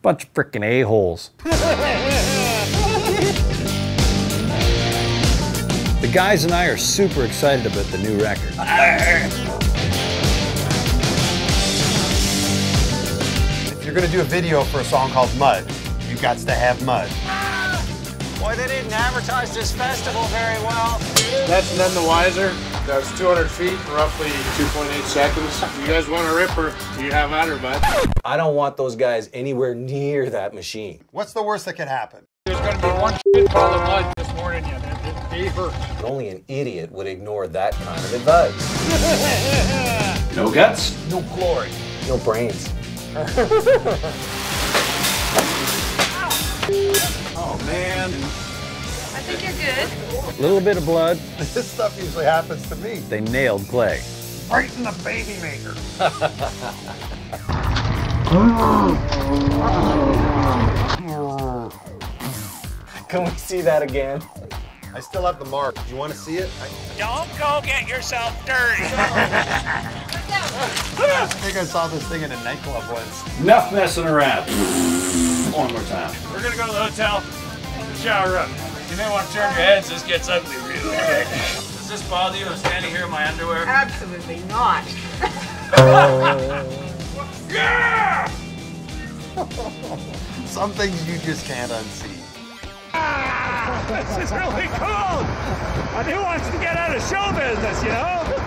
Bunch of freaking a-holes. the guys and I are super excited about the new record. If you're gonna do a video for a song called Mud, you got to have mud. Boy, they didn't advertise this festival very well. That's none the wiser. That's 200 feet in roughly 2.8 seconds. You guys want a ripper? You have at her, bud. I don't want those guys anywhere near that machine. What's the worst that could happen? There's gonna be one shit pile of mud this morning, you. They hurt. Only an idiot would ignore that kind of advice. No guts? No glory. No brains. Oh man, I think you're good. A little bit of blood. this stuff usually happens to me. They nailed Clay. Right in the baby maker. Can we see that again? I still have the mark. Do you want to see it? I, Don't go get yourself dirty. I think I saw this thing in a nightclub once. Enough messing around. One more time. We're gonna go to the hotel, shower up. You may want to turn your heads. This gets ugly real quick. Does this bother you? I'm standing here in my underwear. Absolutely not. yeah! Some things you just can't unsee. Ah, this is really cool. And who wants to get out of show business, you know?